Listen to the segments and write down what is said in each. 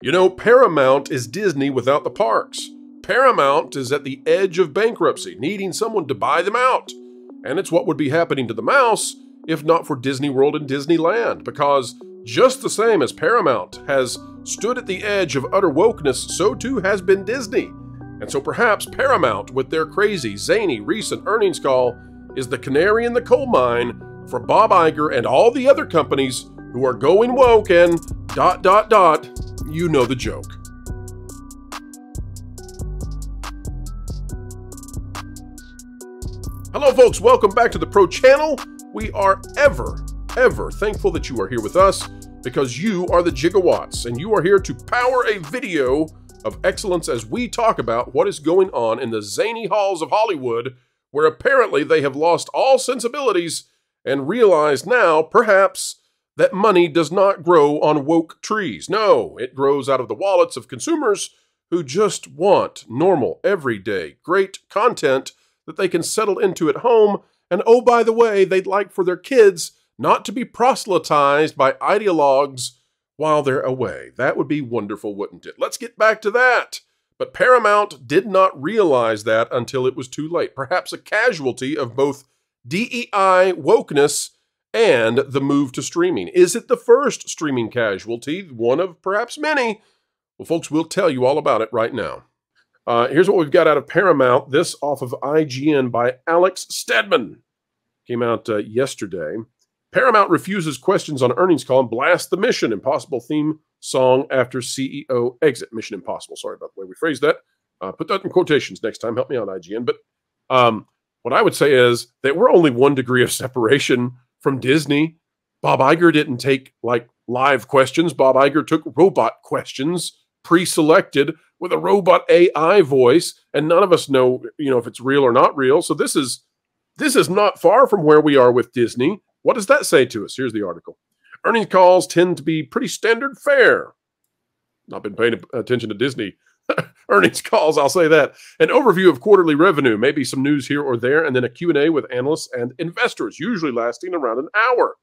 You know, Paramount is Disney without the parks. Paramount is at the edge of bankruptcy, needing someone to buy them out. And it's what would be happening to the mouse if not for Disney World and Disneyland, because just the same as Paramount has stood at the edge of utter wokeness, so too has been Disney. And so perhaps Paramount, with their crazy, zany recent earnings call, is the canary in the coal mine for Bob Iger and all the other companies who are going woke and dot dot dot. You know the joke. Hello, folks. Welcome back to the Pro Channel. We are ever, ever thankful that you are here with us because you are the gigawatts and you are here to power a video of excellence as we talk about what is going on in the zany halls of Hollywood, where apparently they have lost all sensibilities and realize now, perhaps, that money does not grow on woke trees. No, it grows out of the wallets of consumers who just want normal, everyday, great content that they can settle into at home. And oh, by the way, they'd like for their kids not to be proselytized by ideologues while they're away. That would be wonderful, wouldn't it? Let's get back to that. But Paramount did not realize that until it was too late. Perhaps a casualty of both DEI wokeness and the move to streaming. Is it the first streaming casualty? One of perhaps many? Well, folks, we'll tell you all about it right now. Uh, here's what we've got out of Paramount. This off of IGN by Alex Stedman. Came out uh, yesterday. Paramount refuses questions on earnings call and blasts the Mission Impossible theme song after CEO exit. Mission Impossible. Sorry about the way we phrased that. Uh, put that in quotations next time. Help me out, IGN. But um, what I would say is that we're only one degree of separation from Disney. Bob Iger didn't take like live questions. Bob Iger took robot questions pre-selected with a robot AI voice, and none of us know, you know, if it's real or not real. So this is this is not far from where we are with Disney. What does that say to us? Here's the article. Earnings calls tend to be pretty standard fare. Not been paying attention to Disney earnings calls, I'll say that. An overview of quarterly revenue, maybe some news here or there, and then a Q&A with analysts and investors, usually lasting around an hour.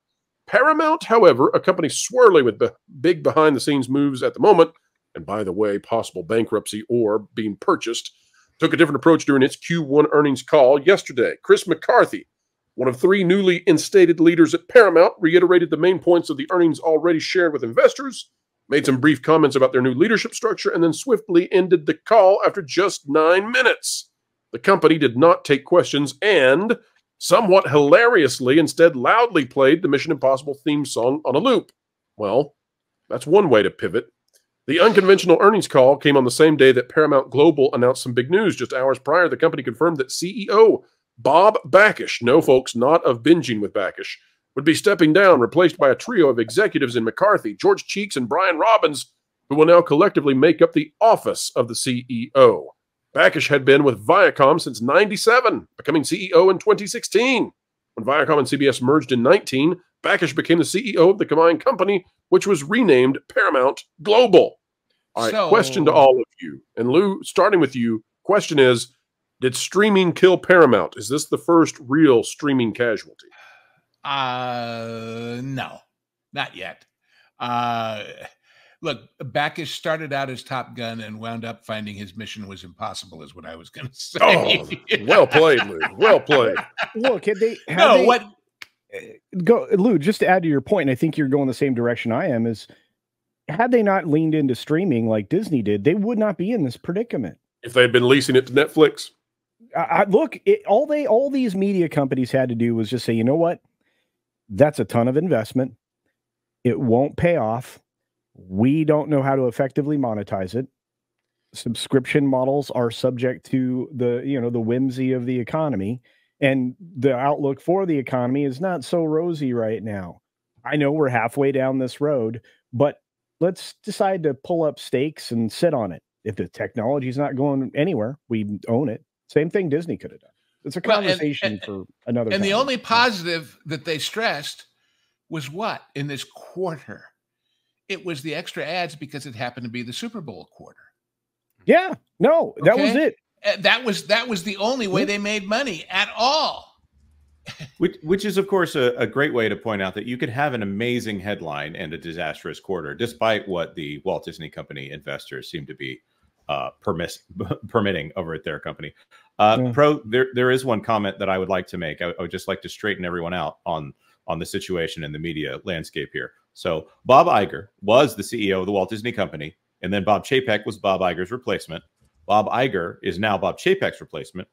Paramount, however, a company swirling with big behind-the-scenes moves at the moment, and by the way, possible bankruptcy or being purchased, took a different approach during its Q1 earnings call yesterday. Chris McCarthy, one of three newly instated leaders at Paramount, reiterated the main points of the earnings already shared with investors, made some brief comments about their new leadership structure, and then swiftly ended the call after just nine minutes. The company did not take questions and, somewhat hilariously, instead loudly played the Mission Impossible theme song on a loop. Well, that's one way to pivot. The unconventional earnings call came on the same day that Paramount Global announced some big news. Just hours prior, the company confirmed that CEO Bob Bakish, no folks, not of binging with Babish, would be stepping down, replaced by a trio of executives in McCarthy, George Cheeks, and Brian Robbins, who will now collectively make up the office of the CEO. Bakish had been with Viacom since 97, becoming CEO in 2016. When Viacom and CBS merged in 19, Bakish became the CEO of the combined company, which was renamed Paramount Global. All right, so, question to all of you. And Lou, starting with you, question is Did streaming kill Paramount? Is this the first real streaming casualty? Uh, no, not yet. Uh, look, Backus started out as Top Gun and wound up finding his mission was impossible, is what I was going to say. Oh, well played, Lou. Well played. Look, had they had no they, what go Lou? Just to add to your point, I think you're going the same direction I am. Is had they not leaned into streaming like Disney did, they would not be in this predicament. If they had been leasing it to Netflix, I, I look, it, all they all these media companies had to do was just say, you know what, that's a ton of investment. It won't pay off. We don't know how to effectively monetize it. Subscription models are subject to the, you know, the whimsy of the economy and the outlook for the economy is not so rosy right now. I know we're halfway down this road, but let's decide to pull up stakes and sit on it. If the technology is not going anywhere, we own it. Same thing Disney could have done. It's a conversation well, and, and, for another. And time. the only positive that they stressed was what in this quarter? It was the extra ads because it happened to be the Super Bowl quarter. Yeah, no, that okay? was it. Uh, that was that was the only way they made money at all. which, which is of course a, a, great way to point out that you could have an amazing headline and a disastrous quarter, despite what the Walt Disney Company investors seem to be uh, permiss- permitting over at their company. Uh, yeah. Pro, there there is one comment that I would like to make. I, I, would just like to straighten everyone out on on the situation in the media landscape here. So Bob Iger was the CEO of the Walt Disney Company, and then Bob Chapek was Bob Iger's replacement. Bob Iger is now Bob Chapek's replacement.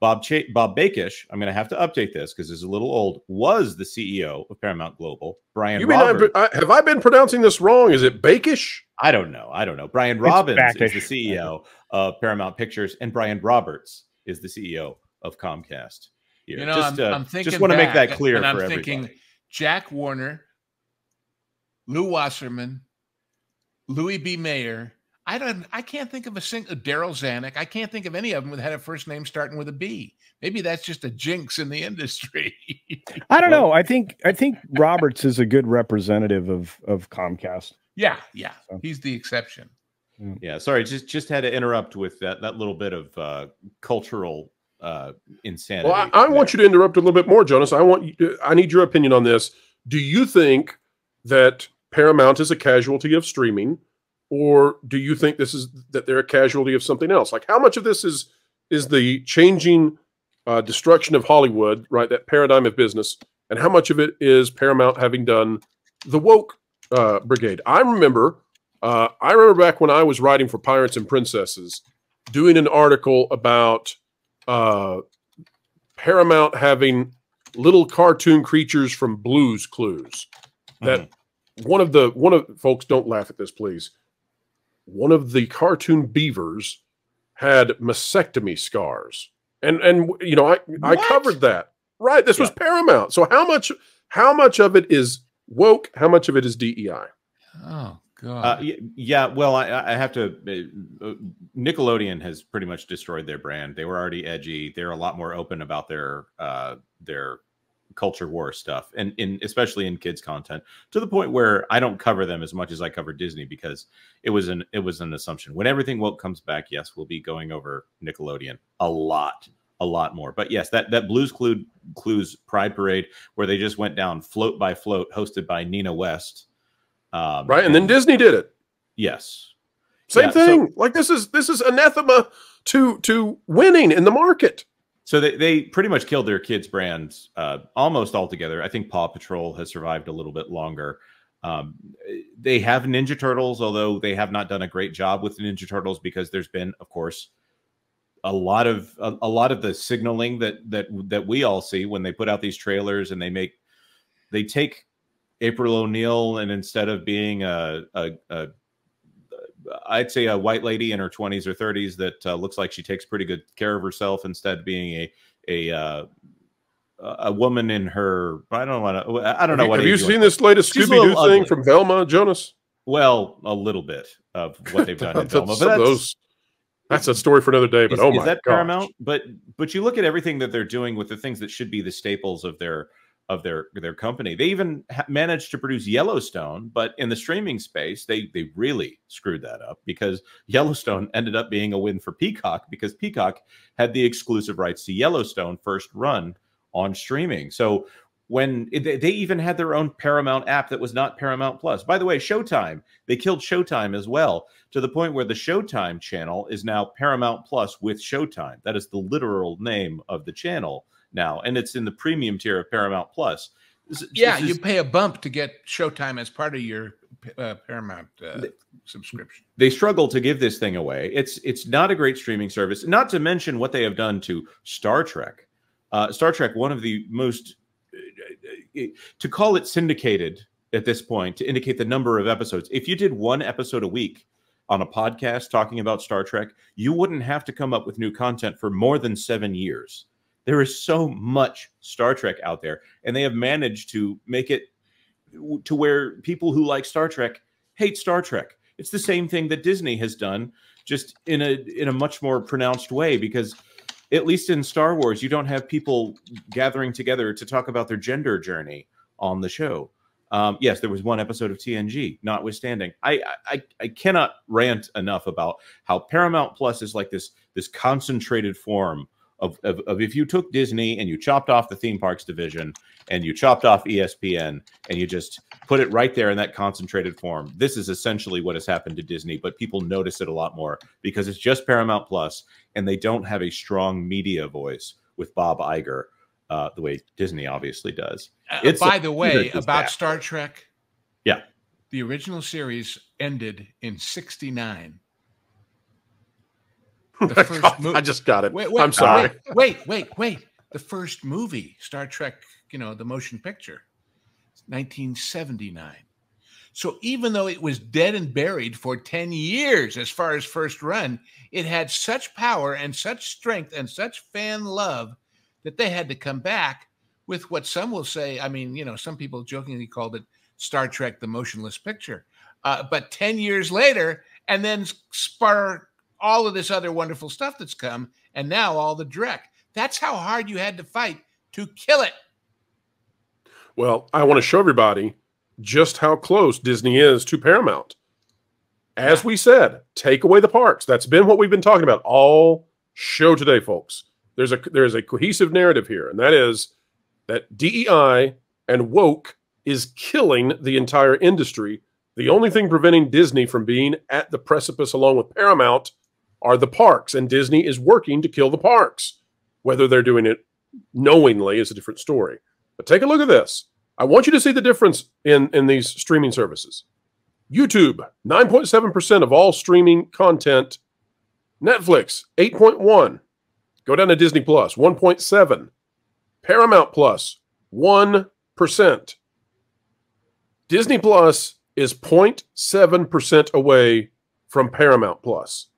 Bob Ch- Bob Bakish, I'm going to have to update this because it's a little old. Was the CEO of Paramount Global? Brian. You mean I, have I been pronouncing this wrong? Is it Bakish? I don't know. I don't know. Brian Robbins is the CEO of Paramount Pictures, and Brian Roberts is the CEO of Comcast. Here. You know, just, I'm, uh, I'm thinking. Just want to make that clear and I'm for thinking everybody. Jack Warner, Lew Wasserman, Louis B. Mayer, I don't. I can't think of a single Darryl Zanuck. I can't think of any of them that had a first name starting with a B. Maybe that's just a jinx in the industry. I don't know. I think I think Roberts is a good representative of of Comcast. Yeah, yeah, so. he's the exception. Yeah, sorry, just just had to interrupt with that that little bit of uh, cultural uh, insanity. Well, I, I want you to interrupt a little bit more, Jonas. I want you. To, I need your opinion on this. Do you think that Paramount is a casualty of streaming? or do you think this is that they're a casualty of something else? Like how much of this is is the changing uh, destruction of Hollywood, right? That paradigm of business, and how much of it is Paramount having done the woke uh, brigade? I remember, uh, I remember back when I was writing for Pirates and Princesses, doing an article about uh, Paramount having little cartoon creatures from Blues Clues. That mm-hmm. one of the one of folks don't laugh at this, please one of the cartoon beavers had mastectomy scars. And and you know, I what? I covered that. Right. This yeah. was Paramount. So how much how much of it is woke? How much of it is DEI? Oh God. Uh, yeah, well, I, I have to. Uh, uh, Nickelodeon has pretty much destroyed their brand. They were already edgy. They're a lot more open about their uh, their culture war stuff and in especially in kids content to the point where I don't cover them as much as I cover Disney because it was an it was an assumption. When everything woke comes back, yes, we'll be going over Nickelodeon a lot, a lot more. But yes, that that Blues Clue, Clues Pride Parade where they just went down float by float, hosted by Nina West. Um, right, and then Disney did it. Yes, same yeah, thing. So, like this is this is anathema to to winning in the market. So they, they pretty much killed their kids' brands uh, almost altogether. I think Paw Patrol has survived a little bit longer. Um, they have Ninja Turtles, although they have not done a great job with Ninja Turtles because there's been, of course, a lot of a, a, lot of the signaling that that that we all see when they put out these trailers and they make they take April O'Neil and instead of being a, a, a I'd say a white lady in her 20s or 30s that uh, looks like she takes pretty good care of herself instead of being a a uh, a woman in her I don't want to I don't know have what have you seen this latest Scooby Doo thing ugly. from Velma Jonas? Well, a little bit of what they've done in Velma, but that's, those, that's a story for another day. But is, oh my, is that gosh. Paramount? But but you look at everything that they're doing with the things that should be the staples of their of their their company. They even managed to produce Yellowstone, but in the streaming space, they they really screwed that up because Yellowstone ended up being a win for Peacock because Peacock had the exclusive rights to Yellowstone first run on streaming. So when eh, they, they even had their own Paramount app that was not Paramount Plus. By the way, Showtime, they killed Showtime as well to the point where the Showtime channel is now Paramount Plus with Showtime. That is the literal name of the channel now, and it's in the premium tier of Paramount Plus. Yeah, you pay a bump to get Showtime as part of your uh, Paramount uh, they, subscription. They struggle to give this thing away. It's it's not a great streaming service. Not to mention what they have done to Star Trek. Uh, Star Trek, one of the most uh, uh, to call it syndicated at this point to indicate the number of episodes. If you did one episode a week on a podcast talking about Star Trek, you wouldn't have to come up with new content for more than seven years. There is so much Star Trek out there, and they have managed to make it to where people who like Star Trek hate Star Trek. It's the same thing that Disney has done, just in a in a much more pronounced way. Because at least in Star Wars, you don't have people gathering together to talk about their gender journey on the show. Um, yes, there was one episode of TNG. Notwithstanding, I, I I cannot rant enough about how Paramount Plus is like this this concentrated form of, of, of if you took Disney and you chopped off the theme parks division and you chopped off ESPN and you just put it right there in that concentrated form. This is essentially what has happened to Disney, but people notice it a lot more because it's just Paramount Plus and they don't have a strong media voice with Bob Iger uh, the way Disney obviously does. Uh, It's by a- the way, about. Star Trek. Yeah. The original series ended in 69. The first mo- I just got it. Wait, wait, I'm sorry. Wait, wait, wait, wait. The first movie, Star Trek, you know, the motion picture, 1979. So even though it was dead and buried for 10 years as far as first run, it had such power and such strength and such fan love that they had to come back with what some will say. I mean, you know, some people jokingly called it Star Trek the motionless picture. Uh, but 10 years later, and then spur all of this other wonderful stuff that's come, and now all the dreck. That's how hard you had to fight to kill it. Well, I want to show everybody just how close Disney is to Paramount. As we said, take away the parks. That's been what we've been talking about all show today, folks. There's a there's a cohesive narrative here, and that is that DEI and woke is killing the entire industry. The only thing preventing Disney from being at the precipice along with Paramount are the parks, and Disney is working to kill the parks. Whether they're doing it knowingly is a different story. But take a look at this. I want you to see the difference in, in these streaming services. YouTube, 9.7% of all streaming content. Netflix, 8.1. Go down to Disney Plus, 1.7. Paramount Plus, 1. Disney Plus is 0.7% away from Paramount Plus.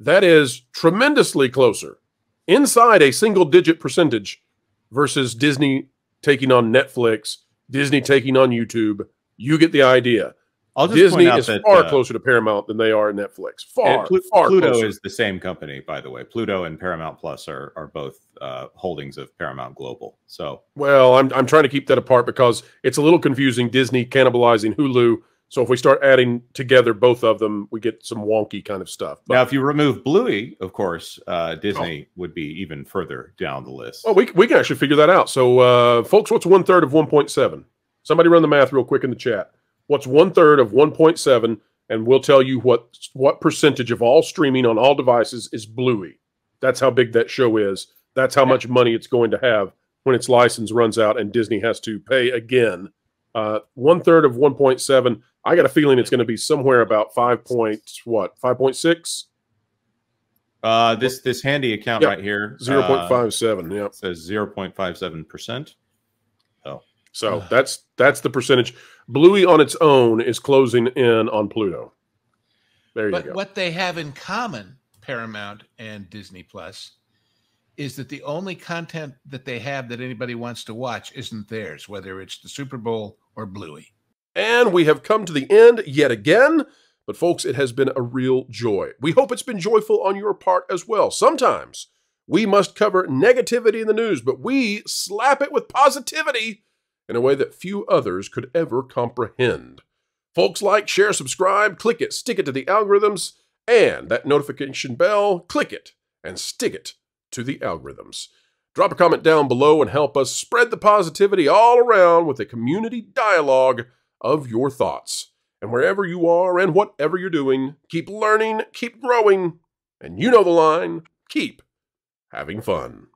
That is tremendously closer, inside a single digit percentage versus Disney taking on Netflix, Disney taking on YouTube. You get the idea. I'll just Disney point out is that far uh, closer to Paramount than they are Netflix. Far, Plu- far Pluto closer. is the same company, by the way. Pluto and Paramount Plus are are both uh, holdings of Paramount Global. So Well, I'm I'm trying to keep that apart because it's a little confusing. Disney cannibalizing Hulu. So if we start adding together both of them, we get some wonky kind of stuff. But, now, if you remove Bluey, of course, uh, Disney would be even further down the list. oh, we we can actually figure that out. So, uh, folks, what's one third of 1.7? Somebody run the math real quick in the chat. What's one third of 1.7? And we'll tell you what what percentage of all streaming on all devices is Bluey. That's how big that show is. That's how much money it's going to have when its license runs out and Disney has to pay again. Uh, one third of 1.7. I got a feeling it's going to be somewhere about five point what 5.6, Uh, this this handy account Yep. right here, 0.57. uh, Yep. says zero point five seven percent. Oh, So that's that's the percentage. Bluey on its own is closing in on Pluto. There you But go. what they have in common, Paramount and Disney Plus, is that the only content that they have that anybody wants to watch isn't theirs, whether it's the Super Bowl or Bluey. And we have come to the end yet again. But, folks, it has been a real joy. We hope it's been joyful on your part as well. Sometimes we must cover negativity in the news, but we slap it with positivity in a way that few others could ever comprehend. Folks, like, share, subscribe, click it, stick it to the algorithms, and that notification bell, click it and stick it to the algorithms. Drop a comment down below and help us spread the positivity all around with a community dialogue of your thoughts. And wherever you are and whatever you're doing, keep learning, keep growing, and you know the line keep having fun.